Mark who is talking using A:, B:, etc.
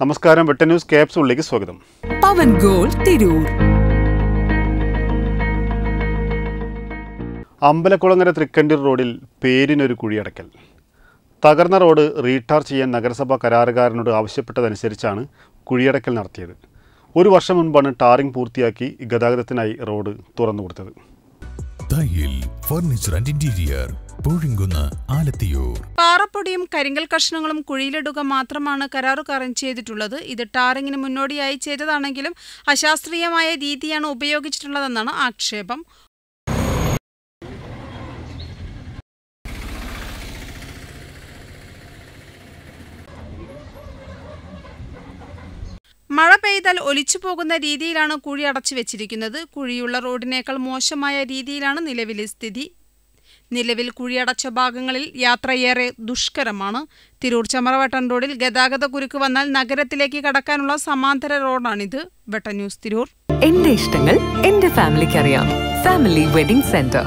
A: നമസ്കാരം. വെട്ട ന്യൂസ് ക്യാപ്സൂളിലേക്ക് സ്വാഗതം.
B: പവൻ ഗോൾ തിരൂർ.
A: അമ്പലക്കുളങ്ങര തൃക്കണ്ടൂർ റോഡിൽ പേരിനൊരു കുഴിയടക്കൽ തകർന്ന റോഡ് റീടാർ ചെയ്യാൻ നഗരസഭ കരാറുകാരനോട് ആവശ്യപ്പെട്ടതനുസരിച്ചാണ് കുഴിയടക്കൽ നടത്തിയത്. ഒരു വർഷം മുൻപാണ് ടാറിംഗ് പൂർത്തിയാക്കി ഗതാഗതത്തിനായി റോഡ് തുറന്നു കൊടുത്തത്
C: Thayyil furniture and interior Alathiyur.
B: പാറപ്പൊടിയും കരിങ്കൽ കഷ്ണങ്ങളും കുഴിയിലിടുക മാത്രമാണ് കരാറുകാരൻ ചെയ്തിട്ടുള്ളത്. ഇത് ടാറിങ്ങിന് മുന്നോടിയായി ചെയ്തതാണെങ്കിലും അശാസ്ത്രീയമായ രീതിയാണ് ഉപയോഗിച്ചിട്ടുള്ളതെന്നാണ് ആക്ഷേപം. മഴ പെയ്താൽ ഒലിച്ചു പോകുന്ന രീതിയിലാണ് കുഴി അടച്ചു വെച്ചിരിക്കുന്നത്. കുഴിയുള്ള റോഡിനേക്കാൾ മോശമായ രീതിയിലാണ് നിലവിലെ സ്ഥിതി. നിലവിൽ കുഴിയടച്ച ഭാഗങ്ങളിൽ യാത്രയേറെ ദുഷ്കരമാണ്. തിരൂർ ചമറവട്ടൻ റോഡിൽ ഗതാഗത കുരുക്ക് വന്നാൽ നഗരത്തിലേക്ക് കടക്കാനുള്ള സമാന്തര റോഡാണിത്. വെട്ട ന്യൂസ് തിരൂർ.
D: എന്റെ ഇഷ്ടങ്ങൾ എന്റെ ഫാമിലിക്ക് അറിയാം ഫാമിലി വെഡിംഗ് സെന്റർ.